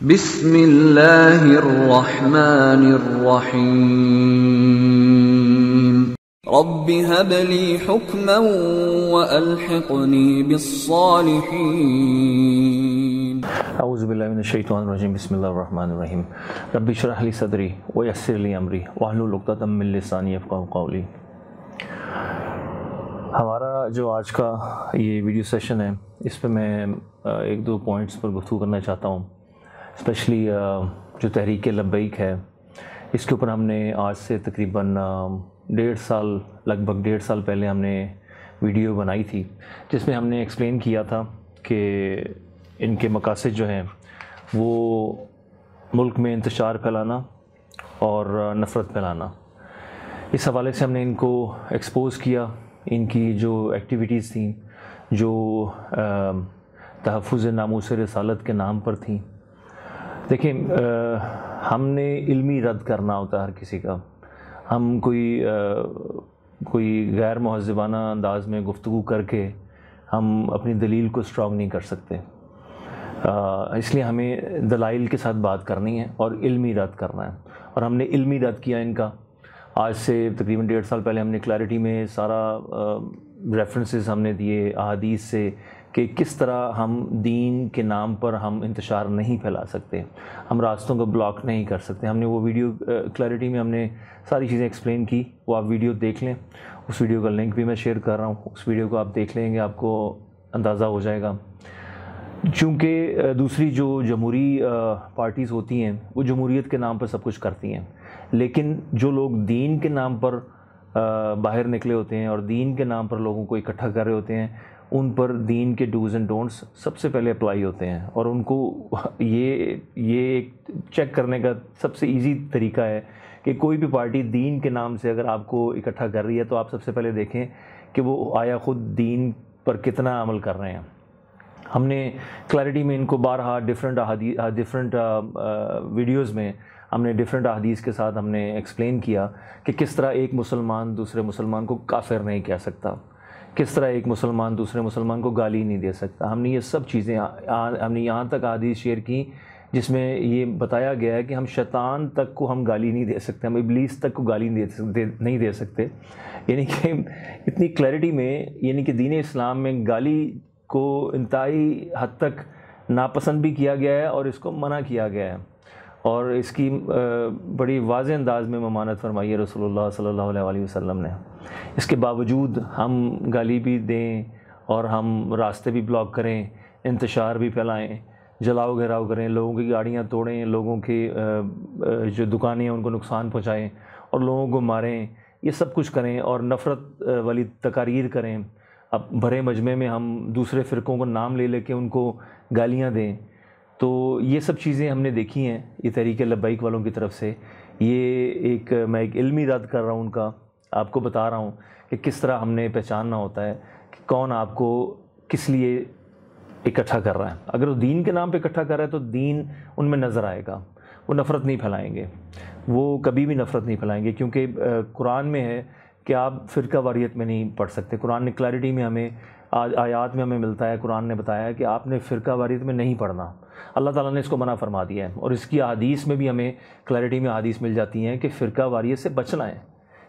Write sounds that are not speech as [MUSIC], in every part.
बिस्मिल्लाहिर्रहमानिर्रहीम। Rabbi hub ली हुक्मन व अलहिqनी बिस्सालिहीन अऊज़ुबिल्लाहिमिनश्शैतानिर्रजीम बिस्मिल्लाहिर्रहमानिर्रहीम। रब्बि इश्रह ली सदरी व यस्सिर ली अमरी। वहलुल उक़दतम मिन लिसानी यफ़क़हू क़ौली। हमारा जो आज का ये वीडियो सेशन है इस पे मैं एक दो पॉइंट्स पर गुफ्तु करना चाहता हूँ। स्पेशली जो तहरीक लब्बैक है, इसके ऊपर हमने आज से तकरीबन डेढ़ साल, लगभग डेढ़ साल पहले हमने वीडियो बनाई थी, जिसमें हमने एक्सप्लेन किया था कि इनके मकासद जो हैं, वो मुल्क में इंतशार फैलाना और नफ़रत फैलाना। इस हवाले से हमने इनको एक्सपोज़ किया, इनकी जो एक्टिविटीज़ थी, जो तहफ़ नामूस रसालत के नाम पर थी देखिए हमने इल्मी रद्द करना होता है हर किसी का। हम कोई आ, कोई गैर महजबाना अंदाज में गुफ्तु करके हम अपनी दलील को स्ट्रॉन्ग नहीं कर सकते। इसलिए हमें दलाइल के साथ बात करनी है और इल्मी रद्द करना है। और हमने इल्मी रद्द किया इनका। आज से तकरीबन डेढ़ साल पहले हमने क्लैरिटी में सारा रेफरेंसेस हमने दिए अहादीस से कि किस तरह हम दीन के नाम पर हम इंतशार नहीं फैला सकते, हम रास्तों को ब्लॉक नहीं कर सकते। हमने वो वीडियो क्लैरिटी में हमने सारी चीज़ें एक्सप्लेन की, वो आप वीडियो देख लें। उस वीडियो का लिंक भी मैं शेयर कर रहा हूँ। उस वीडियो को आप देख लेंगे, आपको अंदाज़ा हो जाएगा। चूँकि दूसरी जो जमहूरी पार्टीज़ होती हैं, वो जमहूरीत के नाम पर सब कुछ करती हैं। लेकिन जो लोग दीन के नाम पर बाहर निकले होते हैं और दीन के नाम पर लोगों को इकट्ठा कर रहे होते हैं उन पर दीन के डूज़ एंड डोंट्स सबसे पहले अप्लाई होते हैं और उनको [LAUGHS] ये ये एक चेक करने का सबसे इजी तरीका है कि कोई भी पार्टी दीन के नाम से अगर आपको इकट्ठा कर रही है तो आप सबसे पहले देखें कि वो आया ख़ुद दीन पर कितना अमल कर रहे हैं। हमने क्लैरिटी में इनको बारहा डिफरेंट डिफरेंट वीडियोज़ में हमने डिफरेंट अदीज़ के साथ हमने एक्सप्लेन किया कि किस तरह एक मुसलमान दूसरे मुसलमान को काफिर नहीं कह सकता। किस तरह एक मुसलमान दूसरे मुसलमान को गाली नहीं दे सकता? हमने ये सब चीज़ें हमने यहाँ तक आदि शेयर की जिसमें ये बताया गया है कि हम शैतान तक को हम गाली नहीं दे सकते हम इबलीस तक को गाली नहीं दे, दे नहीं दे सकते। यानी कि इतनी क्लैरिटी में यानी कि दीन इस्लाम में गाली को इंतहाई हद तक नापसंद भी किया गया है और इसको मना किया गया है। और इसकी बड़ी वाज अंदाज में ममानत फरमाई है रसोल्ला अलैहि वसल्लम ने। इसके बावजूद हम गाली भी दें और हम रास्ते भी ब्लॉक करें, इंतशार भी फैलाएँ, जलाओ घेराव करें, लोगों की गाड़ियाँ तोड़ें, लोगों की जो दुकानें हैं उनको नुकसान पहुँचाएँ और लोगों को मारें, ये सब कुछ करें और नफ़रत वाली तकारीर करें। अब भरे मजमे में हम दूसरे फ़िरक़ों को नाम ले लेके उनको गालियाँ दें तो ये सब चीज़ें हमने देखी हैं, ये तरीके लब्बाइक वालों की तरफ़ से। ये एक, मैं एक इल्मी रद्द कर रहा हूँ उनका, आपको बता रहा हूँ कि किस तरह हमने पहचानना होता है कि कौन आपको किस लिए इकट्ठा कर रहा है। अगर वो दीन के नाम पे इकट्ठा कर रहा है तो दीन उनमें नज़र आएगा। वो नफ़रत नहीं फैलाएँगे। वो कभी भी नफ़रत नहीं फैलाएँगे, क्योंकि कुरान में है कि आप फ़िरका वारियत में नहीं पढ़ सकते। कुरान ने क्लैरिटी में हमें आयात में हमें मिलता है। कुरान ने बताया कि आपने फ़िरका वारियत में नहीं पढ़ना। अल्लाह ताला ने इसको मना फरमा दिया है। और इसकी हदीस में भी हमें क्लैरिटी में हदीस मिल जाती हैं कि फ़िरका वारियत से बचना है।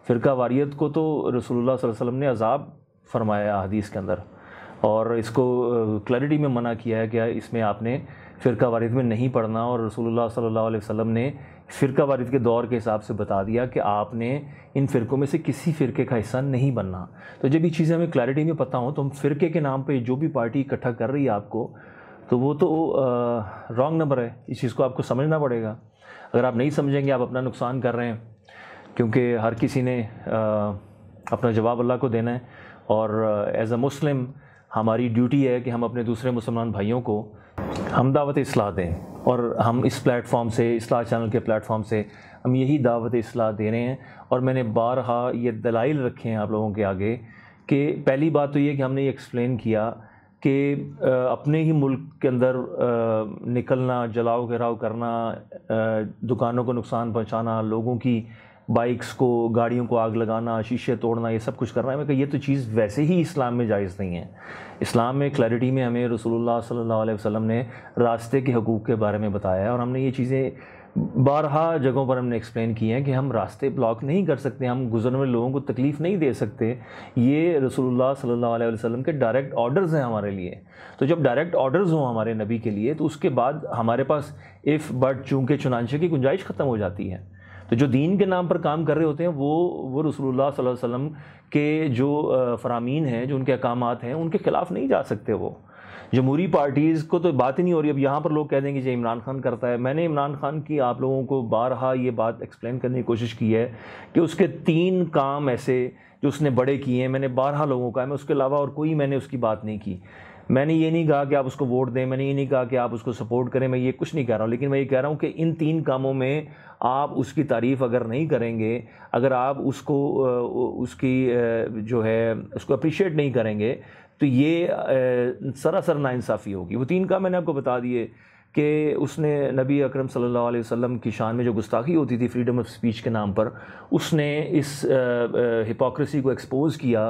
फ़िरका वारियत को तो अलैहि वसल्लम ने अजाब फरमाया हदीस के अंदर। और इसको क्लैरिटी में मना किया है कि इसमें आपने फ़िरका वारिद में नहीं पढ़ना और रसूलुल्लाह सल्लल्लाहु अलैहि वसल्लम ने फ़िरका वारिद के दौर के हिसाब से बता दिया कि आपने इन फ़िरक़ों में से किसी फ़िरके का हिस्सा नहीं बनना। तो जब ये चीज़ें हमें क्लैरिटी में पता हो तो हम फ़िरके के नाम पे जो भी पार्टी इकट्ठा कर रही है आपको तो वो तो रॉन्ग नंबर है। इस चीज़ को आपको समझना पड़ेगा। अगर आप नहीं समझेंगे, आप अपना नुकसान कर रहे हैं, क्योंकि हर किसी ने अपना जवाब अल्लाह को देना है। और एज़ अ मुस्लिम हमारी ड्यूटी है कि हम अपने दूसरे मुसलमान भाइयों को हम दावत असलाह दें। और हम इस प्लेटफॉर्म से, इसलाह चैनल के प्लेटफॉर्म से, हम यही दावत असलाह दे रहे हैं। और मैंने बारहा ये दलाइल रखे हैं आप लोगों के आगे कि पहली बात तो ये कि हमने ये एक्सप्लेन किया कि अपने ही मुल्क के अंदर निकलना जलाओ घेराव करना दुकानों को नुकसान पहुंचाना, लोगों की बाइक्स को, गाड़ियों को आग लगाना, शीशे तोड़ना, ये सब कुछ करना है मैं ये तो चीज़ वैसे ही इस्लाम में जायज़ नहीं है। इस्लाम में क्लैरिटी में हमें रसूलुल्लाह सल्लल्लाहु अलैहि वसल्लम ने रास्ते के हकूक़ के बारे में बताया है और हमने ये चीज़ें बारहा जगहों पर हमने एक्सप्लेन किए हैं कि हम रास्ते ब्लॉक नहीं कर सकते, हम गुजरने वाले लोगों को तकलीफ़ नहीं दे सकते। ये रसूलुल्लाह सल्लल्लाहु अलैहि वसल्लम के डायरेक्ट ऑर्डर्स हैं हमारे लिए। तो जब डायरेक्ट ऑर्डर्स हों हमारे नबी के लिए तो उसके बाद हमारे पास इफ़ बट चूँकि, चुनाचे की गुंजाइश ख़त्म हो जाती है। तो जो दीन के नाम पर काम कर रहे होते हैं, वो वो रसूलुल्लाह सल्लल्लाहु अलैहि वसल्लम के जो फ़रामीन हैं, जो उनके अकामात हैं, उनके ख़िलाफ़ नहीं जा सकते वो। जमहूरी पार्टीज़ को तो बात ही नहीं हो रही। अब यहाँ पर लोग कह देंगे, जो, इमरान खान करता है। मैंने इमरान खान की आप लोगों को बारहा ये बात एक्सप्लेन करने की कोशिश की है कि उसके तीन काम ऐसे जो उसने बड़े किए हैं, मैंने बारह लोगों का मैं उसके अलावा और कोई मैंने उसकी बात नहीं की। मैंने ये नहीं कहा कि आप उसको वोट दें, मैंने ये नहीं कहा कि आप उसको सपोर्ट करें, मैं ये कुछ नहीं कह रहा हूँ। लेकिन मैं ये कह रहा हूँ कि इन तीन कामों में आप उसकी तारीफ़ अगर नहीं करेंगे, अगर आप उसको उसकी जो है, उसको अप्रिशिएट नहीं करेंगे तो ये सरासर नासाफ़ी होगी। वो तीन का मैंने आपको बता दिए कि उसने नबी अकरम सल्लल्लाहु अलैहि वसल्लम की शान में जो गुस्ताखी होती थी, फ्रीडम ऑफ़ स्पीच के नाम पर, उसने इस हिपोक्रेसी को एक्सपोज़ किया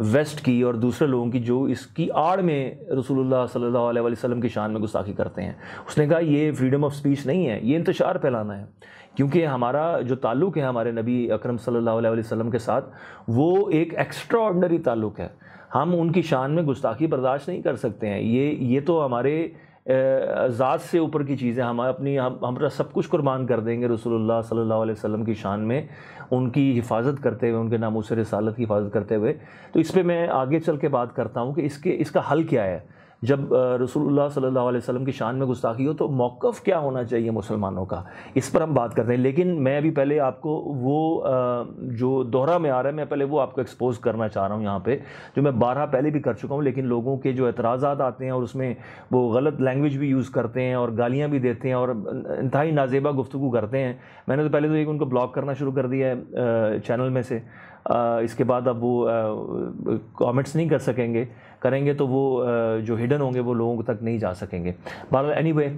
वेस्ट की और दूसरे लोगों की जो इसकी आड़ में रसूलुल्लाह सल्लल्लाहु अलैहि वसल्लम की शान में गुस्ताखी करते हैं। उसने कहा, ये फ्रीडम ऑफ़ स्पीच नहीं है, ये इंतशार फैलाना है। क्योंकि हमारा जो ताल्लुक़ है हमारे नबी अकरम सल्लल्लाहु अलैहि वसल्लम के साथ, वो एक एक्स्ट्रा ऑर्डनरी ताल्लुक़ है। हम उनकी शान में गुस्ताखी बर्दाश्त नहीं कर सकते हैं। ये ये तो हमारे ज़ात से ऊपर की चीज़ें हम अपनी, हम हमारा सब कुछ कुर्बान कर देंगे रसूलुल्लाह सल्लल्लाहु अलैहि वसल्लम की शान में, उनकी हिफाजत करते हुए, उनके नामों से रसालत की हिफाजत करते हुए। तो इस पर मैं आगे चल के बात करता हूँ कि इसके, इसका हल क्या है। जब रसूलुल्लाह सल्लल्लाहु अलैहि वसल्लम की शान में गुस्ताखी हो तो मौक़ क्या होना चाहिए मुसलमानों का? इस पर हम बात करते हैं, लेकिन मैं अभी पहले आपको वो जो दोहरा में आ रहा है, मैं पहले वो आपको एक्सपोज करना चाह रहा हूँ यहाँ पे, जो मैं बारह पहले भी कर चुका हूँ, लेकिन लोगों के जो एतराज़ा आते हैं और उसमें वो गलत लैंग्वेज भी यूज़ करते हैं और गालियाँ भी देते हैं और इंतहाई नाजेबा गुफ्तु करते हैं। मैंने तो पहले तो एक उनको ब्लॉक करना शुरू कर दिया है चैनल में से इसके बाद अब वो कमेंट्स नहीं कर सकेंगे। करेंगे तो वो जो हिडन होंगे वो लोगों तक नहीं जा सकेंगे। बहर anyway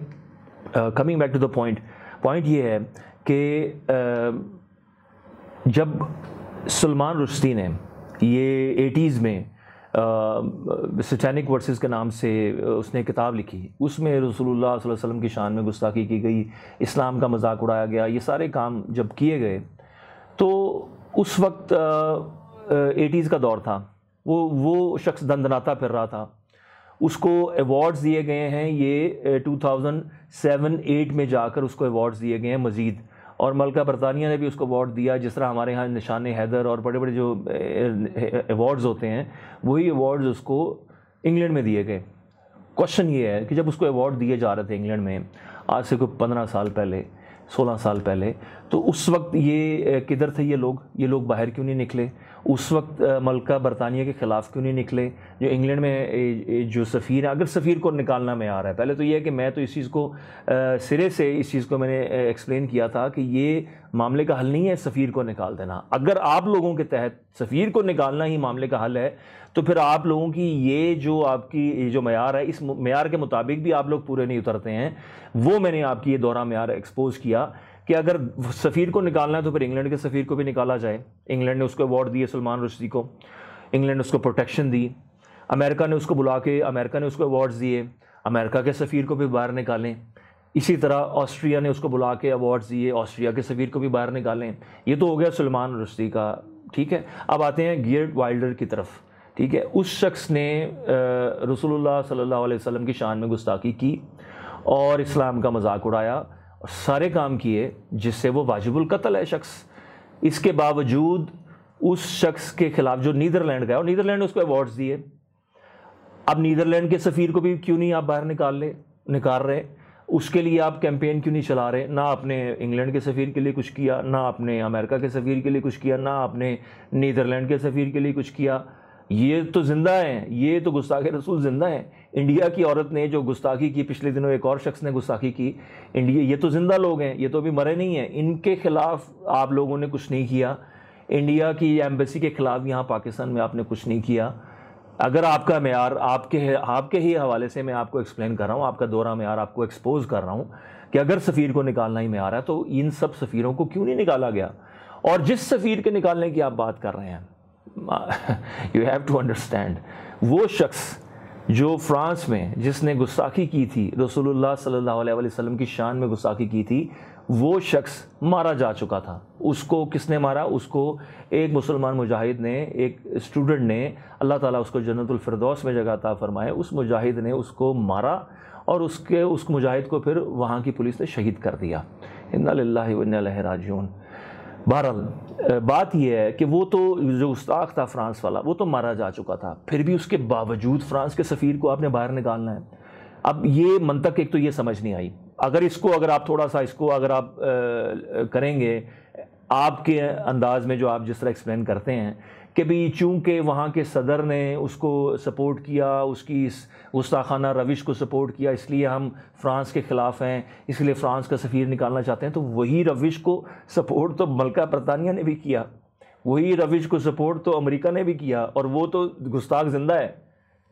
coming back to the point point ये है कि जब सलमान रुश्ती ने ये एटीज़ में सचैनिक वर्सेस के नाम से उसने किताब लिखी, उसमें रसूलुल्लाह सल्लल्लाहु अलैहि वसल्लम की शान में गुस्ताखी की गई, इस्लाम का मज़ाक उड़ाया गया, ये सारे काम जब किए गए तो उस वक्त एटीज़ का दौर था। वो वो शख्स दंदनाता फिर रहा था। उसको अवार्ड्स दिए गए हैं ये 2007-8 में जाकर उसको अवार्ड्स दिए गए हैं मज़ीद। और मलका बरतानिया ने भी उसको अवार्ड दिया, जिस तरह हमारे यहाँ निशान हैदर और बड़े बड़े जो अवार्ड्स होते हैं, वही अवार्ड्स उसको इंग्लैंड में दिए गए। क्वेश्चन ये है कि जब उसको अवार्ड दिए जा रहे थे इंग्लैंड में, आज से कोई पंद्रह साल पहले, सोलह साल पहले तो उस वक्त ये किधर थे ये लोग? ये लोग बाहर क्यों नहीं निकले? उस वक्त मलका बरतानिया के ख़िलाफ़ क्यों नहीं निकले? जो इंग्लैंड में जो सफ़ीर है, अगर सफ़ीर को निकालना में आ रहा है, पहले तो ये है कि मैं तो इस चीज़ को सिरे से इस चीज़ को मैंने एक्सप्लेन किया था कि ये मामले का हल नहीं है सफ़ीर को निकाल देना। अगर आप लोगों के तहत सफ़ीर को निकालना ही मामले का हल है तो फिर आप लोगों की ये जो आपकी, ये जो मैार है, इस मैार के मुताबिक भी आप लोग पूरे नहीं उतरते हैं। वो मैंने आपकी ये दौरा मैार एक्सपोज किया कि अगर सफ़ीर को निकालना है तो फिर इंग्लैंड के सफ़ीर को भी निकाला जाए। इंग्लैंड ने उसको अवार्ड दिए सलमान रुश्दी को। इंग्लैंड उसको प्रोटेक्शन दी। अमेरिका ने उसको बुला के, अमेरिका ने उसको अवार्ड्स दिए। अमेरिका के सफ़ीर को भी बाहर निकालें। इसी तरह ऑस्ट्रिया ने उसको बुला के अवार्ड्स दिए। ऑस्ट्रिया के सफ़ीर को भी बाहर निकालें। ये तो हो गया सलमान रुश्दी का, ठीक है? अब आते हैं गियर्ड वाइल्डर की तरफ़, ठीक है? उस शख्स ने रसूलुल्लाह सल्लल्लाहु अलैहि वसल्लम की शान में गुस्ताखी की और इस्लाम का मज़ाक उड़ाया। सारे काम किए जिससे वो वाजिबुल कत्ल है शख्स। इसके बावजूद उस शख्स के खिलाफ जो नीदरलैंड गया, और नीदरलैंड ने उसको अवार्ड्स दिए। अब नीदरलैंड के सफ़ीर को भी क्यों नहीं आप बाहर निकाल ले, निकाल रहे? उसके लिए आप कैंपेन क्यों नहीं चला रहे? ना आपने इंग्लैंड के सफ़ीर के लिए कुछ किया, ना आपने अमेरिका के सफ़ीर के लिए कुछ किया, ना आपने नीदरलैंड के सफ़ीर के लिए कुछ किया। ये तो ज़िंदा हैं, ये तो गुस्ताख रसूल ज़िंदा हैं। इंडिया की औरत ने जो गुस्ताखी की, पिछले दिनों एक और शख्स ने गुस्ताखी की, इंडिया, ये तो ज़िंदा लोग हैं, ये तो अभी मरे नहीं हैं। इनके ख़िलाफ़ आप लोगों ने कुछ नहीं किया। इंडिया की एम्बेसी के ख़िलाफ़ यहाँ पाकिस्तान में आपने कुछ नहीं किया। अगर आपका मैार आपके आपके ही हवाले से मैं आपको एक्सप्लेन कर रहा हूँ, आपका दौरा मैार आपको एक्सपोज कर रहा हूँ कि अगर सफ़ीर को निकालना ही मैार है तो इन सब सफ़ीरों को क्यों नहीं निकाला गया? और जिस सफ़ीर के निकालने की आप बात कर रहे हैं यू हैव टू अंडरस्टैंड वो शख्स जो फ्रांस में जिसने गुस्ताखी की थी, रसूलुल्लाह सल्लल्लाहु अलैहि वसल्लम की शान में गुस्ताखी की थी, वो शख्स मारा जा चुका था। उसको किसने मारा? उसको एक मुसलमान मुजाहिद ने, एक स्टूडेंट ने, अल्लाह ताला उसको जन्नतुल फिरदौस में जगह था फरमाए। उस मुजाहिद ने उसको मारा और उसके, उस मुजाहिद को फिर वहाँ की पुलिस ने शहीद कर दिया। इन्ना राजून बहरहाल बात यह है कि वो तो जो उस्ताख था फ्रांस वाला वो तो मारा जा चुका था। फिर भी उसके बावजूद फ्रांस के सफ़ीर को आपने बाहर निकालना है। अब ये मंतक एक तो ये समझ नहीं आई। अगर इसको अगर आप थोड़ा सा इसको अगर आप आ, करेंगे आपके अंदाज में जो आप जिस तरह एक्सप्लेन करते हैं कि भाई चूँकि वहाँ के सदर ने उसको सपोर्ट किया, उसकी इस गुस्ताखाना रविश को सपोर्ट किया, इसलिए हम फ्रांस के ख़िलाफ़ हैं, इसलिए फ़्रांस का सफ़ीर निकालना चाहते हैं तो वही रविश को सपोर्ट तो मलका बरतानिया ने भी किया। वही रविश को सपोर्ट तो अमेरिका ने भी किया, और वो तो गुस्ताख ज़िंदा है।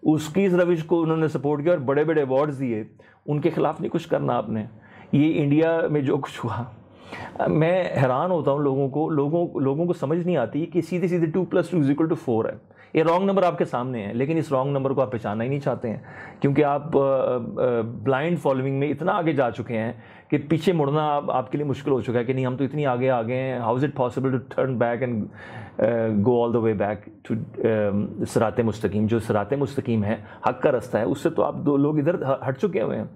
उसकी इस रविश को उन्होंने सपोर्ट किया और बड़े बड़े अवार्ड्स दिए। उनके ख़िलाफ़ नहीं कुछ करना आपने। ये इंडिया में जो कुछ हुआ मैं हैरान होता हूँ लोगों को लोगों लोगों को समझ नहीं आती कि सीधे सीधे two plus two is equal two four है। ये रॉन्ग नंबर आपके सामने है लेकिन इस रॉन्ग नंबर को आप पहचानना ही नहीं चाहते हैं क्योंकि आप ब्लाइंड फॉलोइंग में इतना आगे जा चुके हैं कि पीछे मुड़ना आप, आपके लिए मुश्किल हो चुका है कि नहीं हम तो इतनी आगे आ गए हैं how is it possible to turn back and go all the way back to सरात मुस्तकीम? जो सरात मुस्तकीम है हक का रास्ता है उससे तो आप दो लोग इधर हट चुके हुए हैं।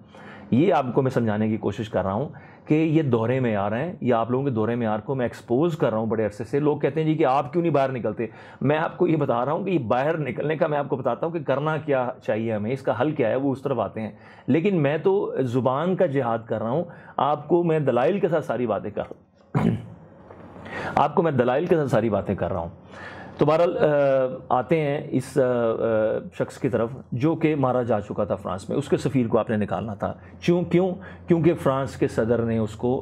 ये आपको मैं समझाने की कोशिश कर रहा हूँ कि ये दौरे में आ रहे हैं, या आप लोगों के दौरे में आर को मैं एक्सपोज कर रहा हूँ बड़े अरसे से। लोग कहते हैं जी कि आप क्यों नहीं बाहर निकलते? मैं आपको ये बता रहा हूँ कि बाहर निकलने का मैं आपको बताता हूँ कि करना क्या चाहिए हमें, इसका हल क्या है, वो उस तरफ़ आते हैं। लेकिन मैं तो ज़ुबान का जिहाद कर रहा हूँ, आपको मैं दलाइल के साथ सारी बातें कर आपको मैं दलाइल के साथ सारी बातें कर रहा हूँ। [COUGHS] तो बहरहाल आते हैं इस शख्स की तरफ़, जो कि मारा जा चुका था फ्रांस में। उसके सफ़ीर को आपने निकालना था। क्यों क्यों? क्योंकि फ़्रांस के सदर ने उसको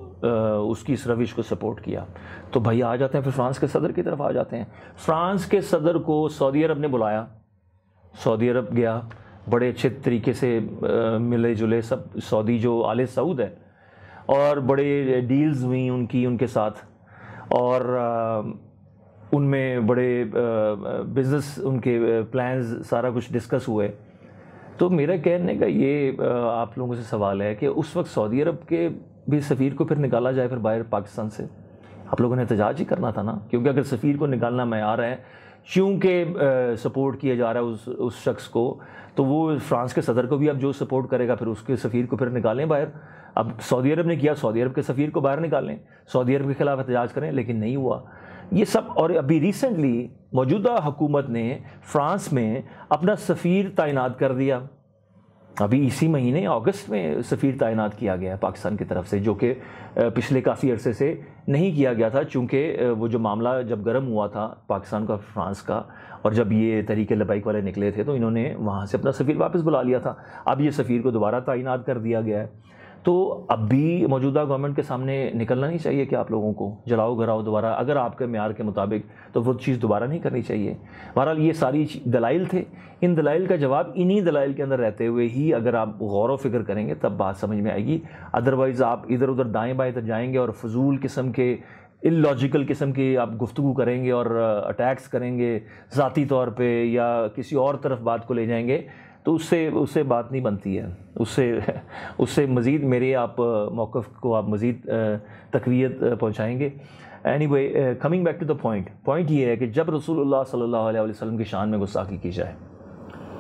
उसकी इस रविश को सपोर्ट किया। तो भाई आ जाते हैं फिर फ्रांस के सदर की तरफ़ आ जाते हैं। फ़्रांस के सदर को सऊदी अरब ने बुलाया। सऊदी अरब गया। बड़े अच्छे तरीके से मिले जुले सब। सऊदी जो आल सऊद है। और बड़े डील्स हुई उनकी, उनके साथ। और उनमें बड़े बिज़नेस उनके प्लान्स सारा कुछ डिस्कस हुए। तो मेरा कहने का ये आप लोगों से सवाल है कि उस वक्त सऊदी अरब के भी सफ़ीर को फिर निकाला जाए फिर बाहर पाकिस्तान से। आप लोगों ने एहतजाज ही करना था ना? क्योंकि अगर सफ़ीर को निकालना मैं आ रहा है, चूँकि सपोर्ट किया जा रहा है उस उस शख्स को तो वो फ्रांस के सदर को भी अब जो सपोर्ट करेगा, फिर उसके सफ़ीर को फिर निकालें बाहर। अब सऊदी अरब ने किया, सऊदी अरब के सफ़ीर को बाहर निकालें। सऊदी अरब के ख़िलाफ़ एहतजाज करें, लेकिन नहीं हुआ। ये सब, और अभी रिसेंटली मौजूदा हुकूमत ने फ्रांस में अपना सफ़ीर तैनात कर दिया। अभी इसी महीने अगस्त में सफ़ीर तैनात किया गया है पाकिस्तान की तरफ़ से, जो कि पिछले काफ़ी अरसे से नहीं किया गया था, चूँकि वो जो मामला जब गर्म हुआ था पाकिस्तान का, फ्रांस का, और जब ये तरीके लबाइक वाले निकले थे तो इन्होंने वहाँ से अपना सफ़ीर वापस बुला लिया था। अब ये सफ़ीर को दोबारा तैनात कर दिया गया है। तो अब भी मौजूदा गवर्नमेंट के सामने निकलना नहीं चाहिए कि आप लोगों को? जलाओ, घराओ दोबारा। अगर आपके मैार के मुताबिक तो वो चीज़ दोबारा नहीं करनी चाहिए। बहरहाल, ये सारी दलाइल थे। इन दलाइल का जवाब इन्हीं दलाइल के अंदर रहते हुए ही अगर आप गौर व फ़िक्र करेंगे, तब बात समझ में आएगी। अदरवाइज़ आप इधर उधर दाएँ बाएँ तक जाएँगे और फजूल किस्म के इलॉजिकल किस्म की आप गुफ्तु करेंगे और अटैक्स करेंगे, ज़ाती तौर पर या किसी और तरफ़ बात को ले जाएँगे। तो उससे उससे बात नहीं बनती है। उससे [LAUGHS] उससे मज़ीद मेरे आप मौक़ को आप मज़ीद तकवीत पहुँचाएँगे। Anyway coming back to the point point ये है कि जब सल्लल्लाहु अलैहि वसल्लम की शान में गुस्साखी की जाए,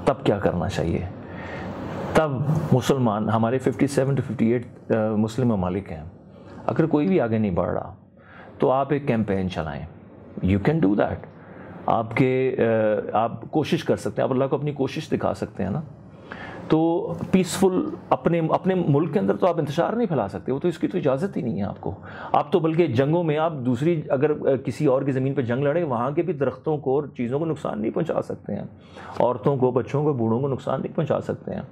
तब क्या करना चाहिए? तब मुसलमान, हमारे 57 टू 58 मुस्लिम ममालिक हैं। अगर कोई भी आगे नहीं बढ़ रहा तो आप एक कैंपेन चलाएँ। यू कैन डू दैट आपके आप कोशिश कर सकते हैं, आप अल्लाह को अपनी कोशिश दिखा सकते हैं ना। तो पीसफुल अपने अपने मुल्क के अंदर तो आप इंतज़ार नहीं फैला सकते, वो तो इसकी तो इजाज़त ही नहीं है आपको। आप तो बल्कि जंगों में आप दूसरी, अगर किसी और की ज़मीन पर जंग लड़े, वहाँ के भी दरख्तों को और चीज़ों को नुकसान नहीं पहुँचा सकते हैं। औरतों को, बच्चों को, बूढ़ों को नुकसान नहीं पहुँचा सकते हैं।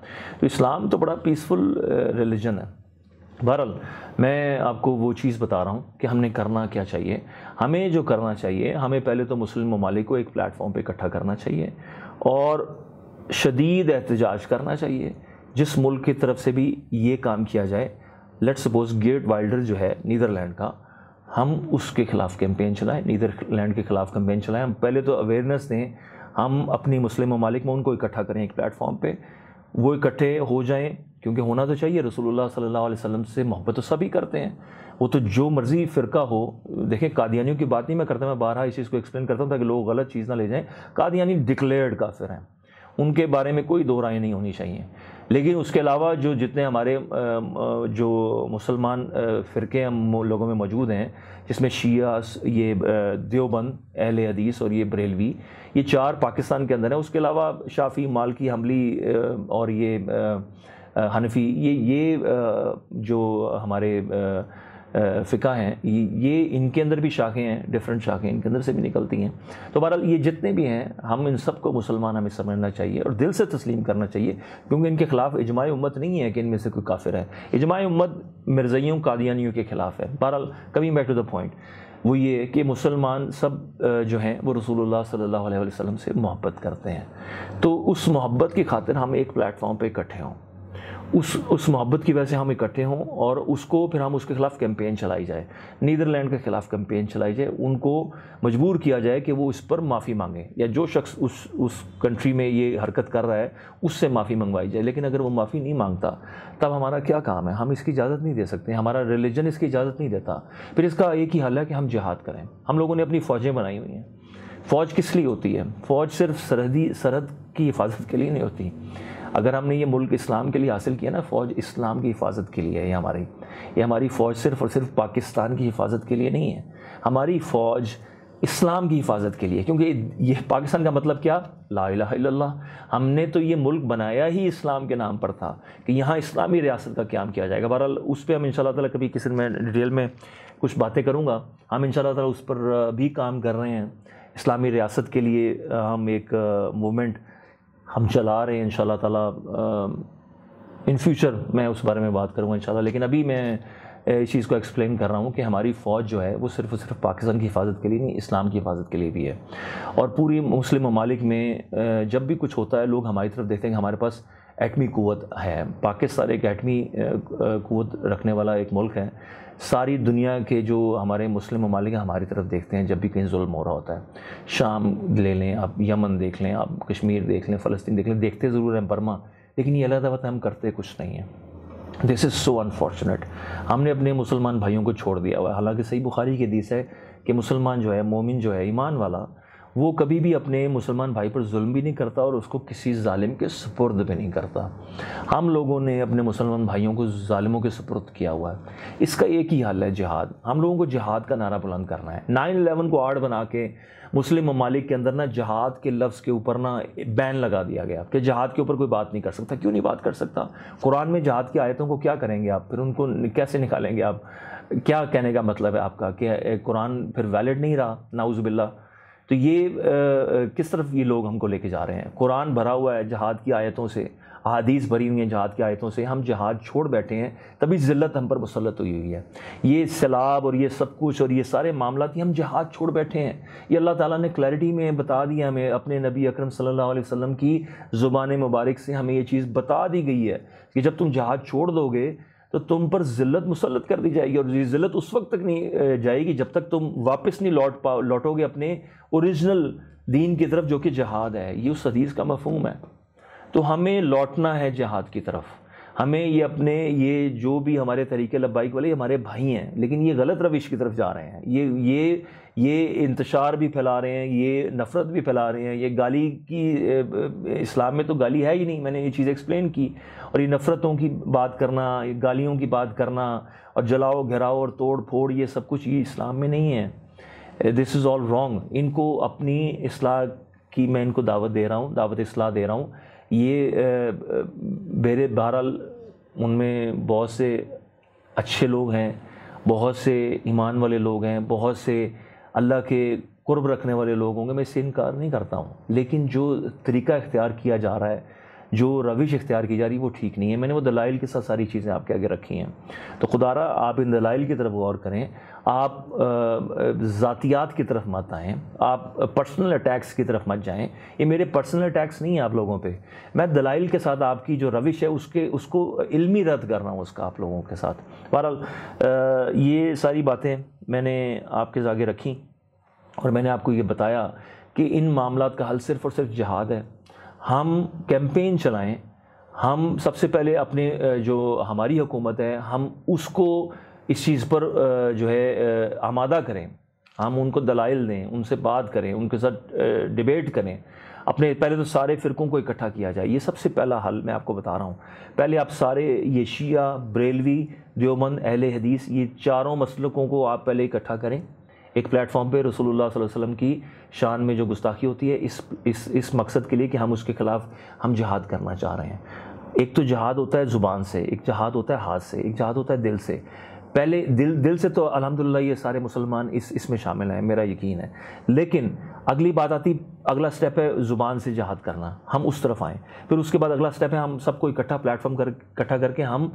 तो इस्लाम तो बड़ा पीसफुल रिलीजन है। बहरहाल, मैं आपको वो चीज़ बता रहा हूँ कि हमने करना क्या चाहिए। हमें जो करना चाहिए, हमें पहले तो मुस्लिम ममालिक को एक प्लेटफॉर्म पे इकट्ठा करना चाहिए और शदीद एहतजाज करना चाहिए, जिस मुल्क की तरफ़ से भी ये काम किया जाए। लेट सपोज़ गेट वाइल्डर जो है नीदरलैंड का, हम उसके ख़िलाफ़ कैंपेन चलाएँ नीदरलैंड के ख़िलाफ़ कैंपेन चलाएँ। हम पहले तो अवेयरनेस दें, हम अपनी मुस्लिम ममालिक में उनको इकट्ठा करें एक प्लेटफॉर्म पे। वो इकट्ठे हो जाएँ, क्योंकि होना तो चाहिए, रसूलुल्लाह सल्लल्लाहु अलैहि वसल्लम से मोहब्बत तो सभी करते हैं। वो तो जो मर्ज़ी फ़िरका हो, देखें कादियानियों की बात नहीं मैं करता, मैं बारह इस चीज़ को एक्सप्लेन करता हूँ ताकि लोग गलत चीज़ ना ले जाएँ। कादियानी डिक्लेयर्ड काफिर हैं। उनके बारे में कोई दो राय नहीं होनी चाहिए। लेकिन उसके अलावा जो जितने हमारे जो मुसलमान फ़िरके लोगों में मौजूद हैं, जिसमें शिया ये देवबंद, अहल हदीस और ये बरेलवी, ये चार पाकिस्तान के अंदर हैं। उसके अलावा शाफ़ी, मालकी हमली और ये हनफी, ये ये जो हमारे फ़िका हैं। ये इनके अंदर भी शाखें हैं डिफरेंट शाखें इनके अंदर से भी निकलती हैं। तो बहरहाल, ये जितने भी हैं, हम इन सबको मुसलमान हमें समझना चाहिए और दिल से तस्लीम करना चाहिए, क्योंकि इनके ख़िलाफ़ इजमाय उम्मत नहीं है कि इनमें से कोई काफिर है। इजमाय उम्मत मिर्ज़ियों कादियानियों के ख़िलाफ़ है। बहरहाल, coming back to the point वो ये कि मुसलमान सब जो हैं, वो रसूलुल्लाह सल्लल्लाहु अलैहि वसल्लम से मोहब्बत करते हैं। तो उस मोहब्बत की खातिर हम एक प्लेटफॉर्म पे इकट्ठे हों। उस उस मोहब्बत की वजह से हम इकट्ठे हों और उसको फिर हम उसके ख़िलाफ़ कैंपेन चलाई जाए। नीदरलैंड के ख़िलाफ़ कैंपेन चलाई जाए। उनको मजबूर किया जाए कि वो इस पर माफ़ी मांगे या जो शख्स उस उस कंट्री में ये हरकत कर रहा है, उससे माफ़ी मंगवाई जाए। लेकिन अगर वो माफ़ी नहीं माँगता, तब हमारा क्या काम है? हम इसकी इजाज़त नहीं दे सकते। हमारा रिलीजन इसकी इजाज़त नहीं देता। फिर इसका एक ही हल है कि हम जिहाद करें। हम लोगों ने अपनी फ़ौजें बनाई हुई हैं। फ़ौज किस लिए होती है? फ़ौज सिर्फ़ सरहदी, सरहद की हिफाजत के लिए नहीं होती। अगर हमने ये मुल्क इस्लाम के लिए हासिल किया ना, फ़ौज इस्लाम की हिफाजत के लिए है हमारी। ये हमारी फ़ौज सिर्फ़ और सिर्फ़ पाकिस्तान की हिफाजत के लिए नहीं है। हमारी फ़ौज इस्लाम की हिफाजत के लिए, क्योंकि ये पाकिस्तान का मतलब क्या? ला हमने तो ये मुल्क बनाया ही इस्लाम के नाम पर था कि यहाँ इस्लामी रियासत का क्याम किया जाएगा। बहरहाल, उस पर हम इन ताला कभी किसी में डिटेल में कुछ बातें करूँगा। हम इन ताला उस पर भी काम कर रहे हैं। इस्लामी रियासत के लिए हम एक मूवमेंट हम चला रहे हैं इन ताला इन फ्यूचर मैं उस बारे में बात करूँगा इन लेकिन अभी मैं इस चीज़ को एक्सप्लेन कर रहा हूँ कि हमारी फ़ौज जो है, वो सिर्फ़ और सिर्फ़ पाकिस्तान की हिफाजत के लिए नहीं, इस्लाम की हिफाजत के लिए भी है। और पूरी मुस्लिम ममालिक में जब भी कुछ होता है, लोग हमारी तरफ़ देखते हैं कि हमारे पास एटमी क़वत है। पाकिस्तान एक एटमी क़वत रखने वाला एक मुल्क है। सारी दुनिया के जो हमारे मुस्लिम ममालिक हमारी तरफ़ देखते हैं, जब भी कहीं जुल्म हो रहा होता है। शाम ले लें, आप यमन देख लें, आप कश्मीर देख लें, फ़लस्तीन देख लें, देखते ज़रूर हैं बर्मा, लेकिन ये अलग हम करते कुछ नहीं हैं। दिस इज़ सो अनफॉर्चुनेट हमने अपने मुसलमान भाइयों को छोड़ दिया हुआ है। हालाँकि सही बुखारी के दिस है कि मुसलमान जो है, मोमिन जो है, ईमान वाला वो कभी भी अपने मुसलमान भाई पर जुल्म भी नहीं करता और उसको किसी ालिम के सपुर्द भी नहीं करता। हम लोगों ने अपने मुसलमान भाइयों को ालिमों के सपुर्द किया हुआ है। इसका एक ही हल है जिहाद। हम लोगों को जिहाद का नारा बुलंद करना है। नाइन अलेवन को आड़ बना के मुस्लिम ममालिक के अंदर ना जहाद के लफ्ज़ के ऊपर ना बैन लगा दिया गया कि जहाद के ऊपर कोई बात नहीं कर सकता। क्यों नहीं बात कर सकता? कुरान में जहाद की आयतों को क्या करेंगे आप? फिर उनको कैसे निकालेंगे आप? क्या कहने का मतलब है आपका कि कुरान फिर वैलिड नहीं रहा? नाउज़बिल्ला तो ये आ, किस तरफ़ ये लोग हमको लेके जा रहे हैं? कुरान भरा हुआ है जहाद की आयतों से अहादीस भरी हुई हैं जहाद की आयतों से। हम जहाद छोड़ बैठे हैं तभी ज़िल्लत हम पर मुसलत हुई हुई है। ये सैलाब और ये सब कुछ और ये सारे मामला हम जहाद छोड़ बैठे हैं। ये अल्लाह ताला ने क्लैरिटी में बता दिया हमें अपने नबी अकरम सल्लल्लाहु अलैहि वसल्लम की ज़ुबान मुबारक से हमें ये चीज़ बता दी गई है कि जब तुम जहाज़ छोड़ दोगे तो तुम पर ज़िल्लत मुसलत कर दी जाएगी और ये ज़िल्लत उस वक्त तक नहीं जाएगी जब तक तुम वापस नहीं लौट पाओ लौटोगे अपने ओरिजिनल दीन की तरफ़ जो कि जहाद है। ये उस हदीस का मफहम है। तो हमें लौटना है जहाद की तरफ़। हमें ये अपने, ये जो भी हमारे तरीके लब्बाइक वाले हमारे भाई हैं, लेकिन ये गलत रविश की तरफ़ जा रहे हैं। ये ये ये इंतशार भी फैला रहे हैं, ये नफ़रत भी फैला रहे हैं, ये गाली की इस्लाम में तो गाली है ही नहीं, मैंने ये चीज़ एक्सप्लेन की। और ये नफ़रतों की बात करना गालियों की बात करना, और जलाओ, घिराओ, और तोड़ फोड़, ये सब कुछ ये इस्लाम में नहीं है। दिस इज़ ऑल रॉन्ग इनको अपनी असलाह की मैं इनको दावत दे रहा हूँ दावत असलाह दे रहा हूँ। ये मेरे बहरहाल उनमें बहुत से अच्छे लोग हैं, बहुत से ईमान वाले लोग हैं, बहुत से अल्लाह के कुर्ब रखने वाले लोग होंगे। मैं इससे इनकार नहीं करता हूँ। लेकिन जो तरीका इख्तियार किया जा रहा है जो रविश इख्तियार की जा रही है, वो ठीक नहीं है। मैंने वो दलाइल के साथ सारी चीज़ें आपके आगे रखी हैं। तो खुदारा, आप इन दलाइल की तरफ़ गौर करें। आप ज़ातियात की तरफ़ मत आएँ। आप पर्सनल अटैक्स की तरफ़ मत जाएँ। ये मेरे पर्सनल अटैक्स नहीं है आप लोगों पे। मैं दलाइल के साथ आपकी जो रविश है, उसके, उसको इल्मी रद्द कर रहा हूँ उसका आप लोगों के साथ। बहरहाल ये सारी बातें मैंने आपके आगे रखी और मैंने आपको ये बताया कि इन मामला का हल सिर्फ़ और सिर्फ़ जहाद है। हम कैंपेन चलाएँ, हम सबसे पहले अपने जो हमारी हुकूमत है, हम उसको इस चीज़ पर जो है आमादा करें। हम उनको दलाइल दें, उनसे बात करें, उनके साथ डिबेट करें। अपने, पहले तो सारे फ़िरक़ों को इकट्ठा किया जाए। ये सबसे पहला हल मैं आपको बता रहा हूँ। पहले आप सारे, ये शिया, ब्रेलवी देवबंद अहल हदीस, ये चारों मसलकों को आप पहले इकट्ठा करें। एक प्लेटफॉर्म पे रसूलुल्लाह सल्लल्लाहु अलैहि वसल्लम की शान में जो गुस्ताखी होती है, इस इस इस मकसद के लिए कि हम उसके ख़िलाफ़, हम जहाद करना चाह रहे हैं। एक तो जहाद होता है ज़ुबान से, एक जहाद होता है हाथ से, एक जहाद होता है दिल से। पहले दिल दिल से तो अल्हम्दुलिल्लाह ये सारे मुसलमान इस, इसमें शामिल हैं, मेरा यकीन है। लेकिन अगली बात आती, अगला स्टेप है ज़ुबान से जहाद करना। हम उस तरफ़ आएँ। फिर उसके बाद अगला स्टेप है हम सबको इकट्ठा प्लेटफॉर्म कर, इकट्ठा करके हम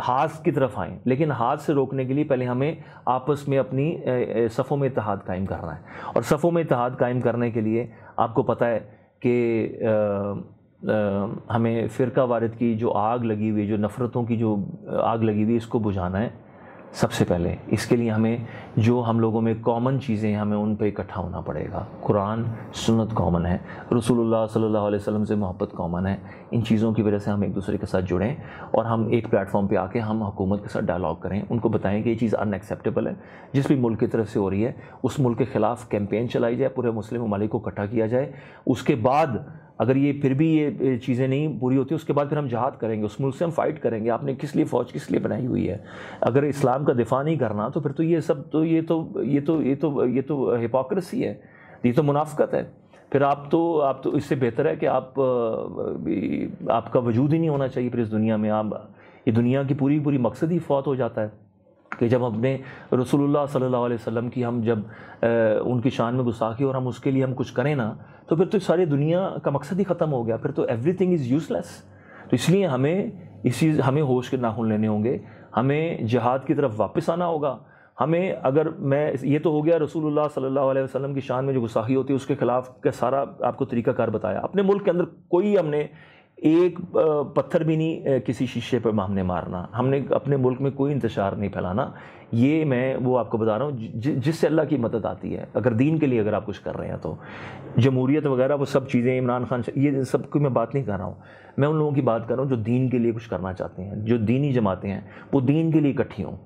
हाथ की तरफ़ आएँ। लेकिन हाथ से रोकने के लिए पहले हमें आपस में अपनी सफ़ों में इतिहाद कायम करना है। और सफ़ों में इतिहाद कायम करने के लिए आपको पता है कि हमें फ़िरका वारद की जो आग लगी हुई जो नफ़रतों की जो आग लगी हुई इसको बुझाना है। सबसे पहले, इसके लिए हमें जो हम लोगों में कॉमन चीज़ें हैं, हमें उन पर इकट्ठा होना पड़ेगा। कुरान, सुन्नत कॉमन है। रसूलुल्लाह सल्लल्लाहु अलैहि वसल्लम से मोहब्बत कॉमन है। इन चीज़ों की वजह से हम एक दूसरे के साथ जुड़ें और हम एक प्लेटफॉर्म पे आके हम हुकूमत के साथ डायलॉग करें। उनको बताएँ कि ये चीज़ अनएक्सेप्टेबल है। जिस भी मुल्क की तरफ़ से हो रही है, उस मुल्क के ख़िलाफ़ कैंपेन चलाई जाए, पूरे मुस्लिम ममालिक को इकट्ठा किया जाए। उसके बाद अगर ये फिर भी ये चीज़ें नहीं पूरी होती, उसके बाद फिर हम जहाद करेंगे, उस मुल्क से हम फ़ाइट करेंगे, आपने किस लिए फ़ौज किस लिए बनाई हुई है? अगर इस्लाम का दिफा नहीं करना तो फिर तो ये सब तो ये तो ये तो ये तो ये तो हिपोक्रेसी है, ये तो मुनाफ्त है। फिर आप तो आप तो इससे बेहतर है कि आप आपका वजूद ही नहीं होना चाहिए फिर इस दुनिया में, आप, ये दुनिया की पूरी पूरी मकसद ही फौत हो जाता है कि जब अपने रसूलुल्लाह सल्लल्लाहु अलैहि वसल्लम की हम जब उनकी शान में गुस्ताखी और हम उसके लिए हम कुछ करें ना तो फिर तो सारी दुनिया का मकसद ही ख़त्म हो गया। फिर तो एवरीथिंग इज़ यूज़लेस तो इसलिए हमें इस चीज़ हमें होश के नाखून लेने होंगे। हमें जहाद की तरफ़ वापस आना होगा। हमें अगर मैं, ये तो हो गया रसूलुल्लाह सल्लल्लाहु अलैहि वसल्लम की शान में जो गुस्साही होती है, उसके ख़िलाफ़ का सारा आपको तरीक़ाकार बताया। अपने मुल्क के अंदर कोई हमने एक पत्थर भी नहीं किसी शीशे पर हमने मारना। हमने अपने मुल्क में कोई इंतशार नहीं फैलाना। ये मैं, वो आपको बता रहा हूँ जिससे अल्लाह की मदद आती है, अगर दीन के लिए अगर आप कुछ कर रहे हैं तो। जमहूरीत वगैरह, वो सब चीज़ें, इमरान खान ये सब की मैं बात नहीं कर रहा हूँ। मैं उन लोगों की बात कर रहा हूँ जो दीन के लिए कुछ करना चाहते हैं, जो दीनी जमाते हैं। वो दीन के लिए इकट्ठी हों।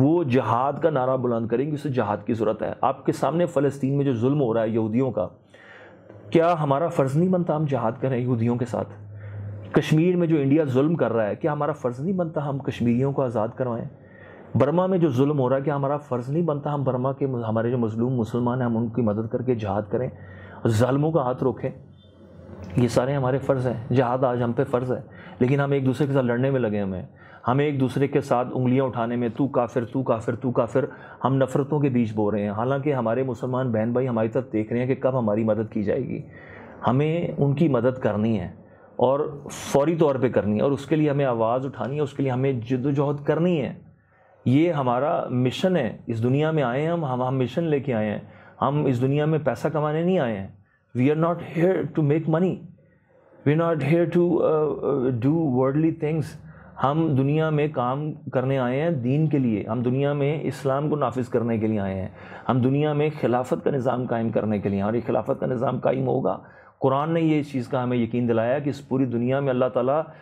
वो जहाद का नारा बुलंद करेंगे उससे जहाद की ज़रूरत है। आपके सामने फ़लस्तीन में जो जुल्म हो रहा है, यहूदियों का, क्या हमारा फ़र्ज़ नहीं बनता हम जहाद करें यहूदियों के साथ? कश्मीर में जो इंडिया जुल्म कर रहा है, क्या हमारा फ़र्ज़ नहीं बनता हम कश्मीरियों को आज़ाद करवाएँ? बर्मा में जो जुल्म हो रहा है, क्या हमारा फ़र्ज़ नहीं बनता हम बर्मा के हमारे जो मजलूम मुसलमान हैं, हम उनकी मदद करके जहाद करें ालमों का हाथ रोकें? ये सारे हमारे फ़र्ज़ हैं, जहाद आज हम पे फ़र्ज़ है। लेकिन हम एक दूसरे के साथ लड़ने में लगे हमें हम एक दूसरे के साथ उंगलियाँ उठाने में, तू काफिर तू काफिर तू काफिर, हम नफ़रतों के बीच बो रहे हैं। हालाँकि हमारे मुसलमान बहन भाई हमारी तरफ़ देख रहे हैं कि कब हमारी मदद की जाएगी। हमें उनकी मदद करनी है। और फौरी तौर पे करनी है और उसके लिए हमें आवाज़ उठानी है, उसके लिए हमें जद्दोजहद करनी है। ये हमारा मिशन है। इस दुनिया में आए हैं हम हम मिशन लेके आए हैं। हम इस दुनिया में पैसा कमाने नहीं आए हैं। We are not here to make money we are not here to do worldly things हम दुनिया में काम करने आए हैं दीन के लिए। हम दुनिया में इस्लाम को नाफिज करने के लिए आए हैं। हम दुनिया में खिलाफत का निज़ाम कायम करने के लिए और ये खिलाफत का निज़ाम कायम होगा। कुरान ने ये इस चीज़ का हमें यकीन दिलाया कि इस पूरी दुनिया में अल्लाह ताला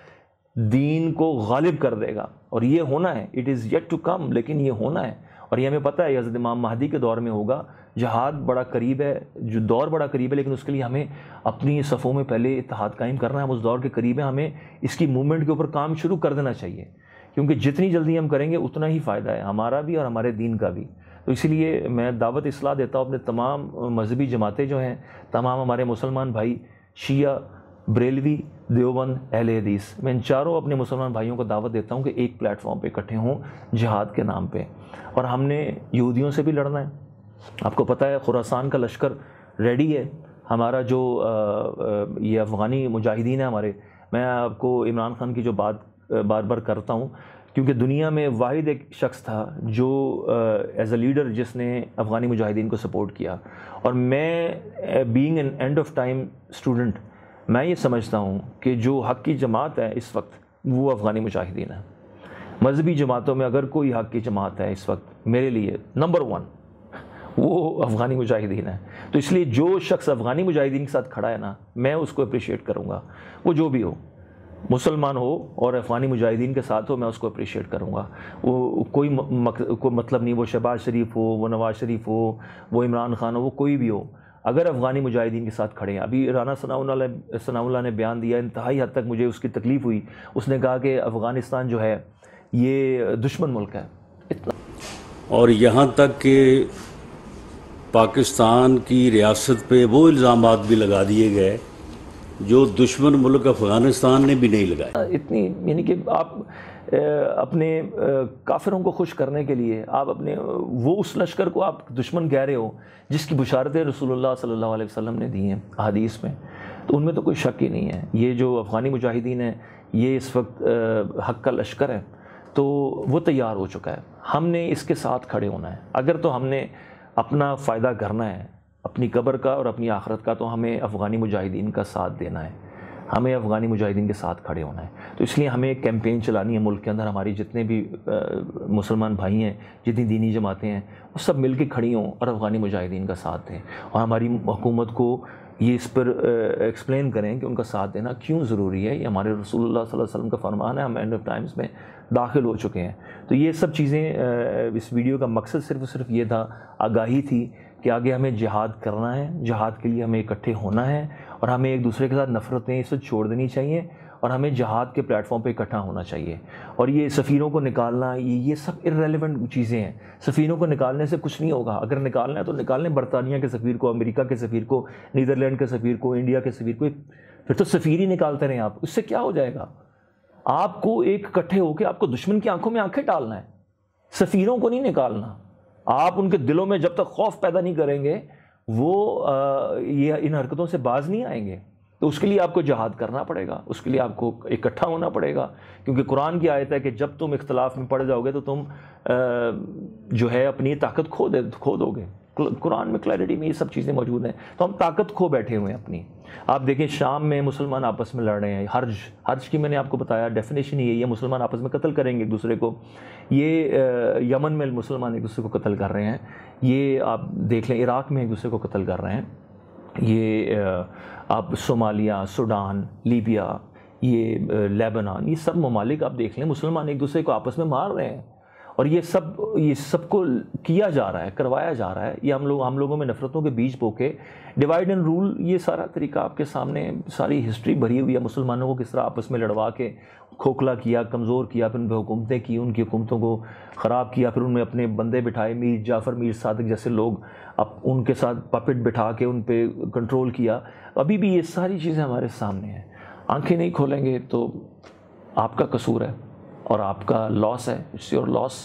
दीन को गालिब कर देगा। और ये होना है it is yet to come लेकिन ये होना है। और ये हमें पता है हज़रत इमाम महदी के दौर में होगा। जहाद बड़ा करीब है, जो दौर बड़ा करीब है, लेकिन उसके लिए हमें अपनी सफ़ों में पहले इतिहाद कायम करना है। हम उस दौर के करीब है, हमें इसकी मूवमेंट के ऊपर काम शुरू कर देना चाहिए। क्योंकि जितनी जल्दी हम करेंगे, उतना ही फ़ायदा है, हमारा भी और हमारे दीन का भी। तो इसीलिए मैं दावत असलाह देता हूँ अपने तमाम मजहबी जमातें जो हैं, तमाम हमारे मुसलमान भाई, शिया, ब्रेलवी, देवबंद, अहल हदीस। मैं इन चारों अपने मुसलमान भाइयों को दावत देता हूँ कि एक प्लेटफॉर्म पे इकट्ठे हों, जहाद के नाम पे। और हमने यहूदियों से भी लड़ना है। आपको पता है खुरासान का लश्कर रेडी है। हमारा जो ये अफ़गानी मुजाहिदीन है हमारे। मैं आपको इमरान खान की जो बात बार बार करता हूँ क्योंकि दुनिया में वाहिद एक शख्स था जो एज अ लीडर जिसने अफ़गानी मुजाहिदीन को सपोर्ट किया। और मैं being an end of time student मैं ये समझता हूँ कि जो हक की जमात है इस वक्त, वो अफ़गानी मुजाहिदीन है। मजहबी जमातों में अगर कोई हक की जमात है इस वक्त, मेरे लिए नंबर वन वो अफ़गानी मुजाहिदीन है। तो इसलिए जो शख्स अफ़गानी मुजाहिदीन के साथ खड़ा है ना, मैं उसको अप्रिशिएट करूँगा। वो जो भी हो। मुसलमान हो और अफ़गानी मुजाहिदीन के साथ हो मैं उसको अप्रिशिएट करूँगा। वो कोई मक, को मतलब नहीं वो शहबाज शरीफ हो वो नवाज़ शरीफ हो वो इमरान खान हो वो कोई भी हो अगर अफ़गानी मुजाहिदीन के साथ खड़े हैं। अभी राना सनाउल्ला सनाउल्ला ने बयान दिया इंतहाई हद तक मुझे उसकी तकलीफ़ हुई। उसने कहा कि अफ़गानिस्तान जो है ये दुश्मन मुल्क है। इतना। और यहाँ तक कि पाकिस्तान की रियासत पे वो इल्ज़ाम भी लगा दिए गए जो दुश्मन मुल्क अफ़गानिस्तान ने भी नहीं लगाया। इतनी, यानी कि आप अपने काफिरों को खुश करने के लिए आप अपने, वो उस लश्कर को आप दुश्मन कह रहे हो, जिसकी बुशारतें रसूलुल्लाह सल्लल्लाहु अलैहि वसल्लम ने दी हैं हदीस में तो उनमें तो कोई शक ही नहीं है। ये जो अफ़गानी मुजाहिदीन है, ये इस वक्त हक का लश्कर है तो वो तैयार हो चुका है। हमने इसके साथ खड़े होना है। अगर तो हमने अपना फ़ायदा करना है अपनी कब्र का और अपनी आखरत का तो हमें अफ़गानी मुजाहिदीन का साथ देना है। हमें अफ़गानी मुजाहिदीन के साथ खड़े होना है। तो इसलिए हमें एक कैंपेन चलानी है मुल्क के अंदर। हमारी जितने भी मुसलमान भाई हैं, जितनी दीनी जमातें हैं, वो सब मिल के खड़ी हों और अफ़गानी मुजाहिदीन का साथ दें। और हमारी हुकूमत को ये इस पर एक्सप्लेन करें कि उनका साथ देना क्यों ज़रूरी है। ये हमारे अलैहि वसल्लम का फरमान है। हम एंड ऑफ़ टाइम्स में दाखिल हो चुके हैं। तो ये सब चीज़ें इस वीडियो का मकसद सिर्फ़ सिर्फ़ ये था। आगाही थी कि आगे हमें जिहाद करना है, जिहाद के लिए हमें इकट्ठे होना है और हमें एक दूसरे के साथ नफ़रतें इसे छोड़ देनी चाहिए और हमें जहाद के प्लेटफॉर्म पे इकट्ठा होना चाहिए। और ये सफ़ीरों को निकालना, ये ये सब इरेलीवेंट चीज़ें हैं। सफ़ीरों को निकालने से कुछ नहीं होगा। अगर निकालना है तो निकालने। बरतानिया के सफ़ीर को, अमेरिका के सफ़ीर को, नीदरलैंड के सफ़ीर को, इंडिया के सफ़ीर को, फिर तो सफ़ीर ही निकालते रहें आप। उससे क्या हो जाएगा? आपको एक इकट्ठे होकर आपको दुश्मन की आँखों में आँखें डालना है। सफ़ीरों को नहीं निकालना। आप उनके दिलों में जब तक खौफ पैदा नहीं करेंगे वो आ, ये इन हरकतों से बाज नहीं आएँगे। तो उसके लिए आपको जहाद करना पड़ेगा उसके लिए आपको इकट्ठा होना पड़ेगा। क्योंकि कुरान की आयत है कि जब तुम इख्तलाफ में पड़ जाओगे तो तुम जो है अपनी ताकत खो दे खो दोगे। कुरान में क्लैरिटी में ये सब चीज़ें मौजूद हैं। तो हम ताकत खो बैठे हुए हैं अपनी। आप देखें, शाम में मुसलमान आपस में लड़ रहे हैं। हर्ज हर्ज की मैंने आपको बताया डेफिनेशन यही है, मुसलमान आपस में कत्ल करेंगे एक दूसरे को। ये यमन में मुसलमान एक दूसरे को कत्ल कर रहे हैं। ये आप देख लें, इराक़ में एक दूसरे को कत्ल कर रहे हैं। ये आप सोमालिया, सूडान, लीबिया, ये लेबनान, ये सब ममालिक आप देख लें, मुसलमान एक दूसरे को आपस में मार रहे हैं। और ये सब, ये सबको किया जा रहा है, करवाया जा रहा है। ये हम लोग, हम लोगों में नफ़रतों के बीज पोके डिवाइड एंड रूल ये सारा तरीका आपके सामने, सारी हिस्ट्री भरी हुई है। मुसलमानों को किस तरह आपस में लड़वा के खोखला किया, कमज़ोर किया, फिर उन पर हुकूमतें की, उनकी हुकूमतों को ख़राब किया, फिर उनमें अपने बंदे बिठाए, मीर जाफ़र, मीर सादक जैसे लोग अब उनके साथ पपिट बिठा के उन पर कंट्रोल किया। अभी भी ये सारी चीज़ें हमारे सामने हैं। आँखें नहीं खोलेंगे तो आपका कसूर है। और आपका लॉस है इट्स योर लॉस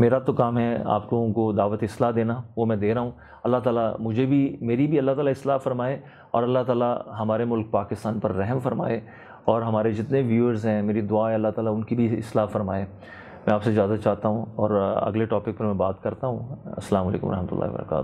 मेरा तो काम है आप लोगों को दावत असलाह देना, वो मैं दे रहा हूँ। अल्लाह ताला मुझे भी, मेरी भी अल्लाह ताला असलाह फरमाए और अल्लाह ताला हमारे मुल्क पाकिस्तान पर रहम फरमाए और हमारे जितने व्यूअर्स हैं, मेरी दुआ है अल्लाह ताला उनकी भी असलाह फरमाए। मैं आपसे ज़्यादा चाहता हूँ और अगले टॉपिक पर मैं बात करता हूँ। असल वरहमल वर्का